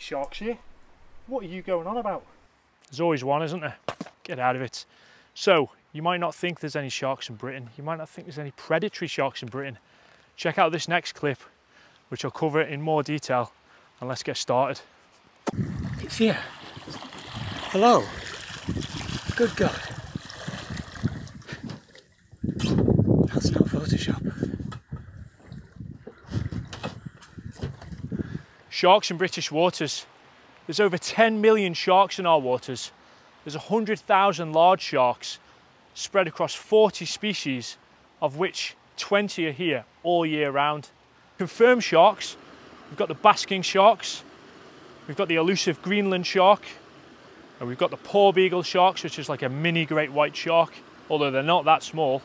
sharks here. What are you going on about? There's always one, isn't there? Get out of it. So, you might not think there's any sharks in Britain. You might not think there's any predatory sharks in Britain. Check out this next clip, which I'll cover in more detail, and let's get started. It's here. Hello. Good God. That's not Photoshop. Sharks in British waters. There's over 10 million sharks in our waters. There's 100,000 large sharks spread across 40 species, of which 20 are here all year round. Confirmed sharks, we've got the basking sharks, we've got the elusive Greenland shark, and we've got the porbeagle sharks, which is like a mini great white shark, although they're not that small.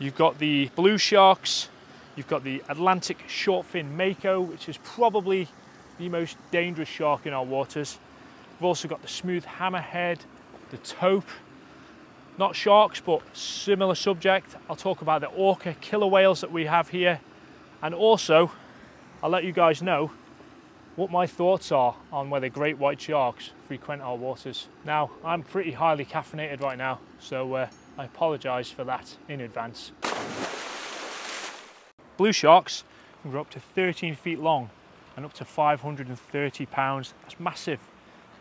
You've got the blue sharks, you've got the Atlantic shortfin mako, which is probably the most dangerous shark in our waters. We've also got the smooth hammerhead, the tope, not sharks, but similar subject. I'll talk about the orca killer whales that we have here. And also, I'll let you guys know what my thoughts are on whether great white sharks frequent our waters. Now, I'm pretty highly caffeinated right now, so uh, I apologise for that in advance. Blue sharks can grow up to 13 feet long and up to 530 pounds. That's massive.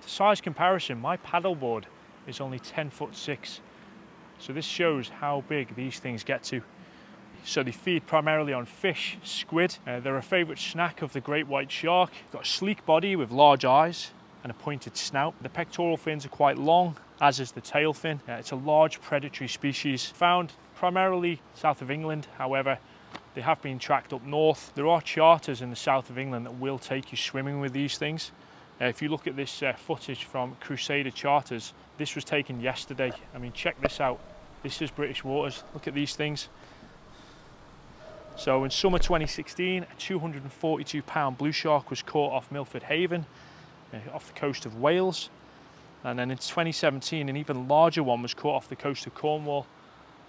To size comparison, my paddleboard is only 10 foot 6. So this shows how big these things get to. So they feed primarily on fish, squid. Uh, they're a favourite snack of the great white shark. Got a sleek body with large eyes and a pointed snout. The pectoral fins are quite long, as is the tail fin. Uh, it's a large predatory species found primarily south of England. However, they have been tracked up north. There are charters in the south of England that will take you swimming with these things. Uh, if you look at this uh, footage from Crusader Charters, this was taken yesterday. I mean, check this out. This is British waters. Look at these things. So in summer 2016, a 242 pound blue shark was caught off Milford Haven, uh, off the coast of Wales. And then in 2017, an even larger one was caught off the coast of Cornwall.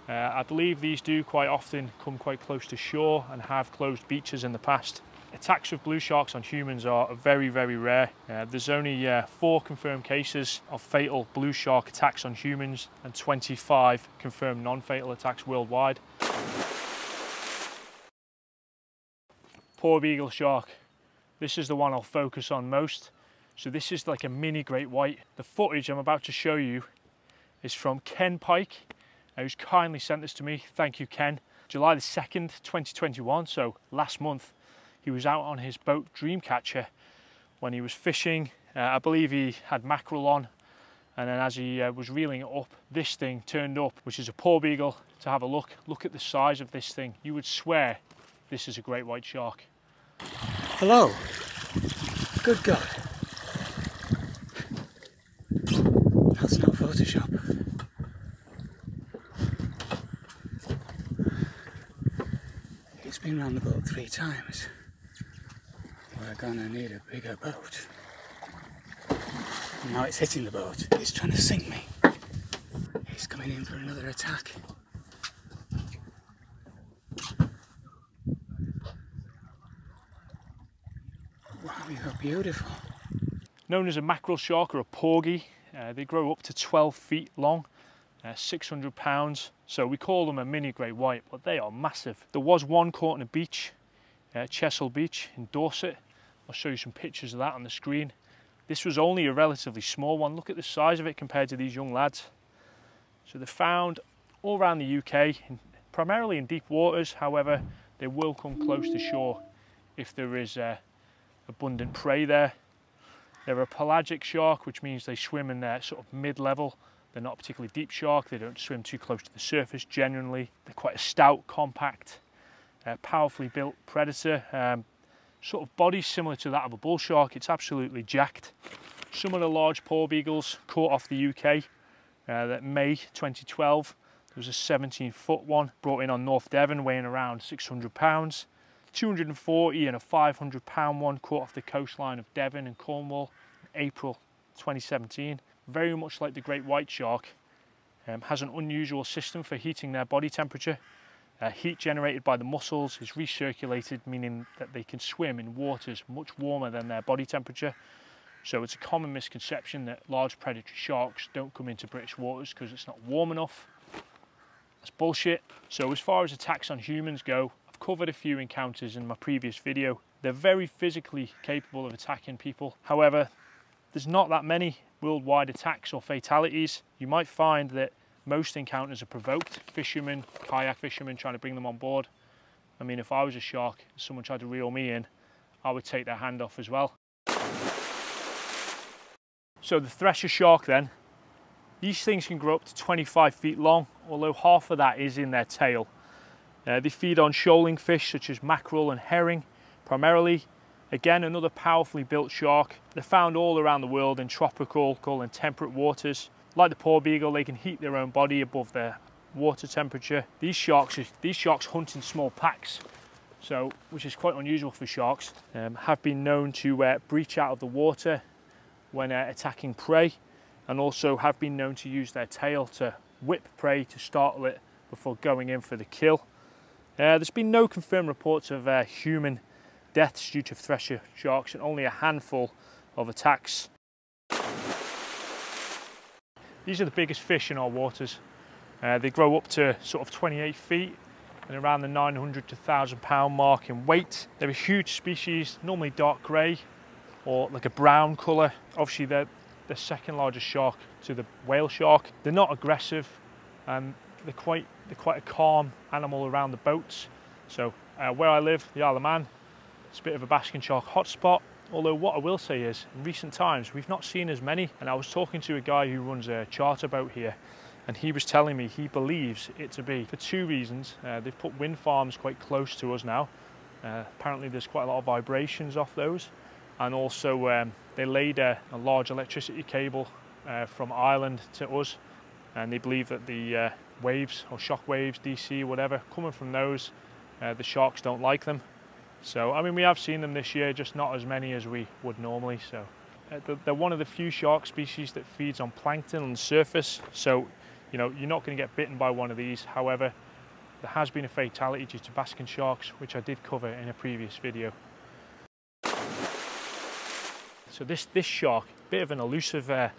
Uh, I believe these do quite often come quite close to shore and have closed beaches in the past. Attacks of blue sharks on humans are very, very rare. Uh, there's only uh, four confirmed cases of fatal blue shark attacks on humans and 25 confirmed non-fatal attacks worldwide. Porbeagle shark. This is the one I'll focus on most. So this is like a mini great white. The footage I'm about to show you is from Ken Pike, who's kindly sent this to me. Thank you, Ken. July the 2nd, 2021, so last month, he was out on his boat Dreamcatcher when he was fishing. Uh, I believe he had mackerel on and then as he uh, was reeling it up, this thing turned up, which is a porbeagle, to have a look. Look at the size of this thing. You would swear this is a great white shark. Hello. Good God. That's not Photoshop. It's been round the boat three times. We're gonna need a bigger boat. Now it's hitting the boat. It's trying to sink me. He's coming in for another attack. Wow, you're beautiful. Known as a mackerel shark or a porgy, uh, they grow up to 12 feet long, uh, 600 pounds. So we call them a mini great white, but they are massive. There was one caught on a beach, uh, Chesil Beach in Dorset. I'll show you some pictures of that on the screen. This was only a relatively small one. Look at the size of it compared to these young lads. So they're found all around the UK, primarily in deep waters. However, they will come close to shore if there is uh, abundant prey there. They're a pelagic shark, which means they swim in their sort of mid-level. They're not particularly deep shark. They don't swim too close to the surface generally. They're quite a stout, compact, uh, powerfully built predator. Um, sort of body similar to that of a bull shark. It's absolutely jacked. Some of the large porbeagles caught off the UK uh, that May 2012. There was a 17 foot one brought in on North Devon weighing around 600 pounds. 240 and a 500 pound one caught off the coastline of Devon and Cornwall in April 2017. Very much like the great white shark, um, has an unusual system for heating their body temperature. Uh, heat generated by the muscles is recirculated, meaning that they can swim in waters much warmer than their body temperature. So it's a common misconception that large predatory sharks don't come into British waters because it's not warm enough. That's bullshit. So as far as attacks on humans go, I've covered a few encounters in my previous video. They're very physically capable of attacking people. However, there's not that many worldwide attacks or fatalities. You might find that most encounters are provoked. Fishermen, kayak fishermen trying to bring them on board. I mean, if I was a shark, someone tried to reel me in, I would take their hand off as well. So the thresher shark then, these things can grow up to 25 feet long, although half of that is in their tail. Uh, they feed on shoaling fish such as mackerel and herring, primarily. Again, another powerfully built shark. They're found all around the world in tropical and temperate waters. Like the porbeagle, they can heat their own body above their water temperature. These sharks, these sharks hunt in small packs, so which is quite unusual for sharks. Um, have been known to uh, breach out of the water when uh, attacking prey and also have been known to use their tail to whip prey to startle it before going in for the kill. Uh, there's been no confirmed reports of uh, human deaths due to thresher sharks and only a handful of attacks. These are the biggest fish in our waters. Uh, they grow up to sort of 28 feet and around the 900 to 1000 pound mark in weight. They're a huge species, normally dark grey or like a brown colour. Obviously they're the second largest shark to the whale shark. They're not aggressive and they're quite, they're quite a calm animal around the boats. So uh, where I live, the Isle of Man, it's a bit of a basking shark hotspot. Although what I will say is, in recent times, we've not seen as many. And I was talking to a guy who runs a charter boat here and he was telling me he believes it to be for two reasons. Uh, they've put wind farms quite close to us now. Uh, apparently there's quite a lot of vibrations off those and also um, they laid a, a, large electricity cable uh, from Ireland to us and they believe that the uh, waves or shock waves, DC, whatever, coming from those, uh, the sharks don't like them. So, I mean, we have seen them this year, just not as many as we would normally. So, uh, they're one of the few shark species that feeds on plankton on the surface. So, you know, you're not going to get bitten by one of these. However, there has been a fatality due to basking sharks, which I did cover in a previous video. So this, this shark, bit of an elusive uh,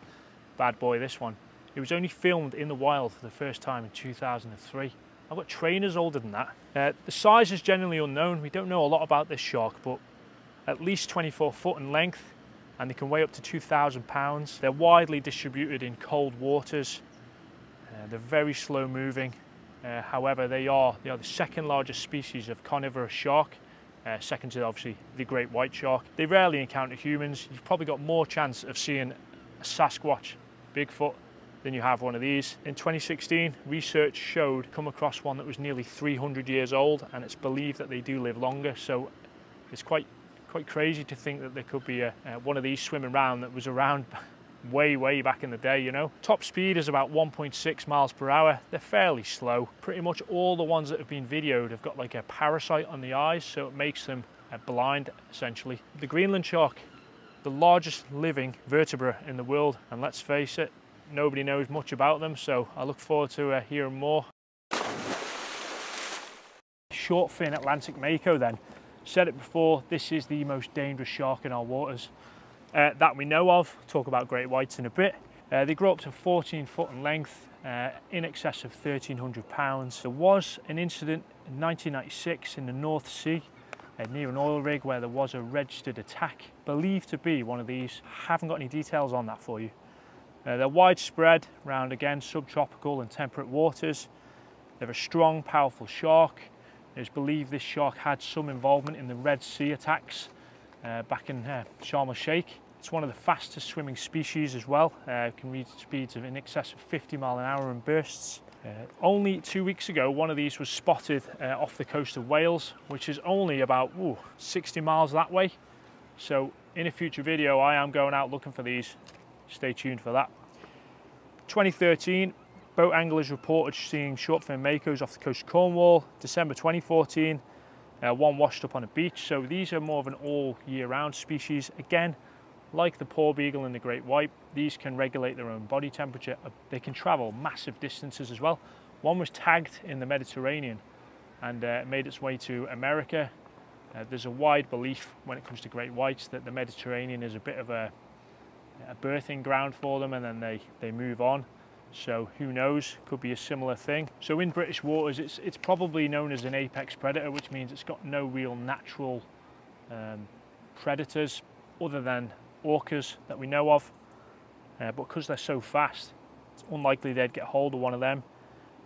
bad boy, this one. It was only filmed in the wild for the first time in 2003. I've got trainers older than that. Uh, the size is generally unknown. We don't know a lot about this shark, but at least 24 foot in length, and they can weigh up to 2,000 pounds. They're widely distributed in cold waters. Uh, they're very slow moving. Uh, however, they are, they are the second largest species of carnivorous shark uh, second to obviously the great white shark. They rarely encounter humans. You've probably got more chance of seeing a Sasquatch, Bigfoot, than you have one of these. In 2016, research showed come across one that was nearly 300 years old and it's believed that they do live longer. So it's quite quite crazy to think that there could be a, uh, one of these swimming around that was around way, way back in the day, you know. Top speed is about 1.6 miles per hour. They're fairly slow. Pretty much all the ones that have been videoed have got like a parasite on the eyes, so it makes them uh, blind, essentially. The Greenland shark, the largest living vertebra in the world, and let's face it, nobody knows much about them, so I look forward to uh, hearing more. Short fin Atlantic Mako then. Said it before, this is the most dangerous shark in our waters uh, that we know of. talk about great whites in a bit. Uh, they grow up to 14 foot in length, uh, in excess of 1,300 pounds. There was an incident in 1996 in the North Sea uh, near an oil rig where there was a registered attack, believed to be one of these. Haven't got any details on that for you. Uh, they're widespread around again subtropical and temperate waters. They're a strong, powerful shark. It's believed this shark had some involvement in the Red Sea attacks uh, back in uh, Sharm el-Sheikh. It's one of the fastest swimming species as well. Uh, can reach speeds of in excess of 50 mile an hour in bursts. Uh, only two weeks ago, one of these was spotted uh, off the coast of Wales, which is only about ooh, 60 miles that way. So in a future video, I am going out looking for these. Stay tuned for that. 2013, boat anglers reported seeing shortfin makos off the coast of Cornwall. December 2014, uh, one washed up on a beach. So these are more of an all year round species. Again, like the porbeagle and the great white, these can regulate their own body temperature. Uh, they can travel massive distances as well. One was tagged in the Mediterranean and uh, made its way to America. Uh, there's a wide belief when it comes to great whites that the Mediterranean is a bit of a a birthing ground for them and then they, they move on. So who knows, could be a similar thing. So in British waters, it's, it's probably known as an apex predator, which means it's got no real natural um, predators other than orcas that we know of. Uh, but because they're so fast, it's unlikely they'd get hold of one of them.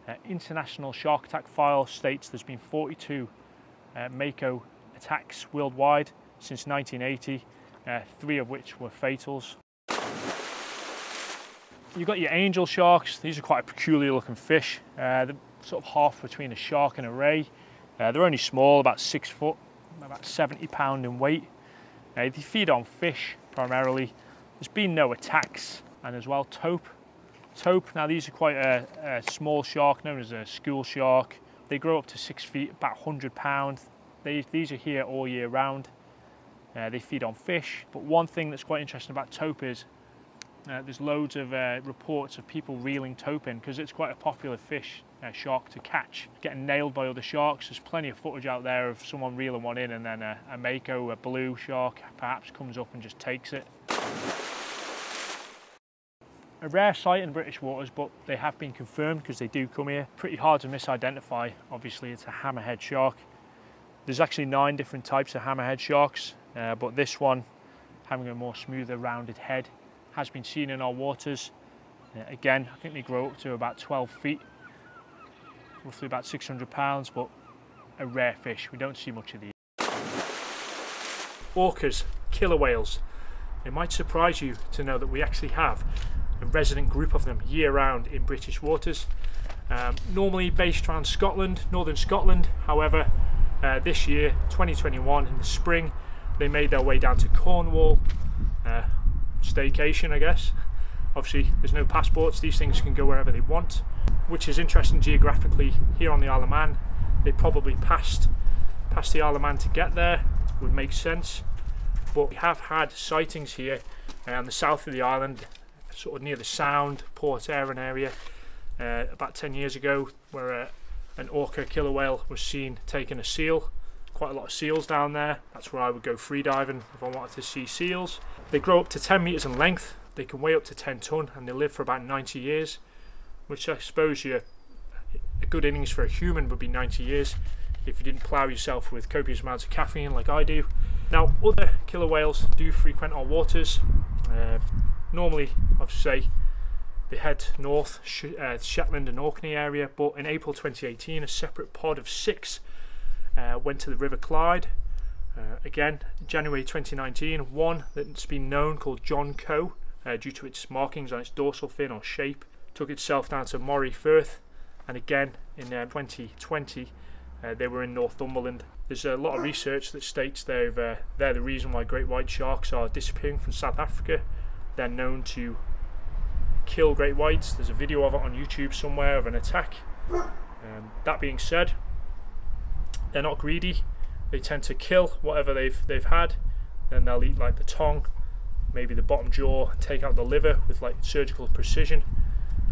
Uh, International Shark Attack File states there's been 42 uh, Mako attacks worldwide since 1980, uh, three of which were fatals. You've got your angel sharks. These are quite a peculiar looking fish. Uh, they're sort of half between a shark and a ray. Uh, they're only small, about six foot, about 70 pound in weight. Uh, they feed on fish primarily. There's been no attacks. And as well, tope. Tope, now these are quite a, a small shark known as a school shark. They grow up to six feet, about 100 pound. They, these are here all year round. Uh, they feed on fish. But one thing that's quite interesting about tope is uh, there's loads of uh, reports of people reeling tope in because it's quite a popular fish, uh, shark to catch. Getting nailed by other sharks. There's plenty of footage out there of someone reeling one in and then a, a mako, a blue shark, perhaps comes up and just takes it. A rare sight in British waters, but they have been confirmed because they do come here. Pretty hard to misidentify. Obviously, it's a hammerhead shark. There's actually nine different types of hammerhead sharks, uh, but this one, having a more smoother, rounded head, has been seen in our waters. Uh, again, I think they grow up to about 12 feet, roughly about 600 pounds, but a rare fish. We don't see much of these. Orcas, killer whales. It might surprise you to know that we actually have a resident group of them year round in British waters. Um, normally based around Scotland, northern Scotland. However, uh, this year, 2021, in the spring, they made their way down to Cornwall, staycation, I guess. Obviously, there's no passports, these things can go wherever they want, which is interesting geographically. Here on the Isle of Man, they probably passed, passed the Isle of Man to get there, would make sense. But we have had sightings here uh, on the south of the island, sort of near the Sound, Port Erin area, uh, about 10 years ago, where uh, an orca killer whale was seen taking a seal quite a lot of seals down there. That's where I would go freediving if I wanted to see seals. They grow up to 10 metres in length, they can weigh up to 10 tonne and they live for about 90 years, which I suppose you a good innings for a human would be 90 years if you didn't plough yourself with copious amounts of caffeine like I do. Now other killer whales do frequent our waters. Uh, normally, I'd say they head north, uh, Shetland and Orkney area, but in April 2018 a separate pod of six uh, went to the River Clyde. Uh, again, January 2019, one that's been known called John Coe, uh, due to its markings on its dorsal fin or shape, took itself down to Moray Firth, and again in 2020 uh, uh, they were in Northumberland. There's a lot of research that states they've, uh, they're the reason why great white sharks are disappearing from South Africa. They're known to kill great whites. There's a video of it on YouTube somewhere of an attack. Um, that being said, they're not greedy. They tend to kill whatever they've they've had. Then they'll eat like the tongue, maybe the bottom jaw, take out the liver with like surgical precision,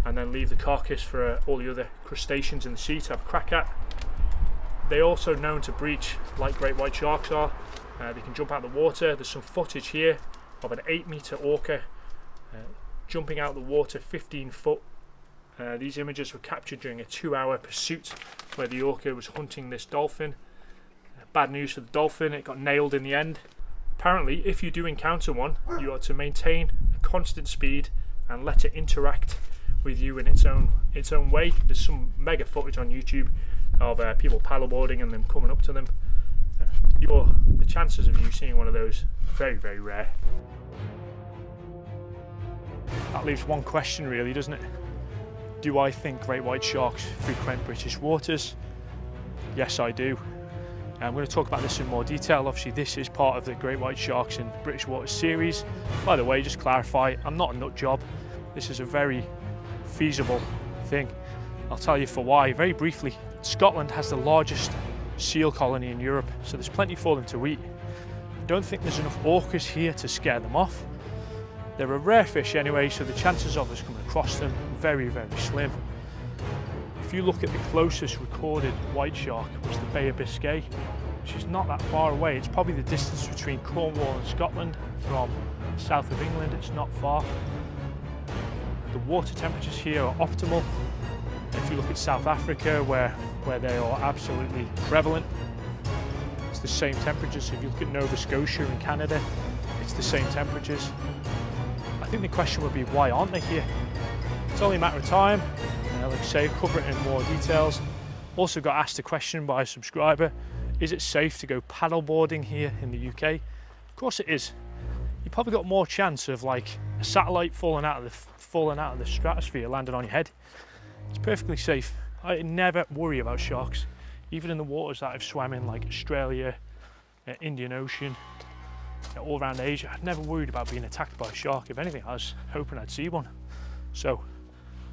and then leave the carcass for uh, all the other crustaceans in the sea to have a crack at. They're also known to breach like great white sharks are. Uh, they can jump out of the water. There's some footage here of an 8 meter orca uh, jumping out of the water 15 foot uh, these images were captured during a two-hour pursuit where the orca was hunting this dolphin. Bad news for the dolphin, it got nailed in the end. Apparently, if you do encounter one, you are to maintain a constant speed and let it interact with you in its own its own way. There's some mega footage on YouTube of uh, people paddleboarding and them coming up to them. Uh, your the chances of you seeing one of those very very rare. That leaves one question really, doesn't it? Do I think great white sharks frequent British waters? Yes, I do. Uh, I'm going to talk about this in more detail. Obviously, this is part of the Great White Sharks in British Waters series. By the way, just clarify, I'm not a nut job. This is a very feasible thing. I'll tell you for why. Very briefly, Scotland has the largest seal colony in Europe, so there's plenty for them to eat. I don't think there's enough orcas here to scare them off. They're a rare fish anyway, so the chances of us coming across them very, very slim. If you look at the closest recorded white shark, was the Bay of Biscay, which is not that far away. It's probably the distance between Cornwall and Scotland from south of England, it's not far. The water temperatures here are optimal. If you look at South Africa, where, where they are absolutely prevalent, it's the same temperatures. If you look at Nova Scotia in Canada, it's the same temperatures. I think the question would be, why aren't they here? It's only a matter of time. Uh, like I say, cover it in more details. Also got asked a question by a subscriber, is it safe to go paddleboarding here in the UK? Of course it is. You probably got more chance of like a satellite falling out of the falling out of the stratosphere landing on your head. It's perfectly safe. I never worry about sharks, even in the waters that I've swam in, like Australia, uh, Indian Ocean, uh, all around Asia. I've never worried about being attacked by a shark. If anything, I was hoping I'd see one. So,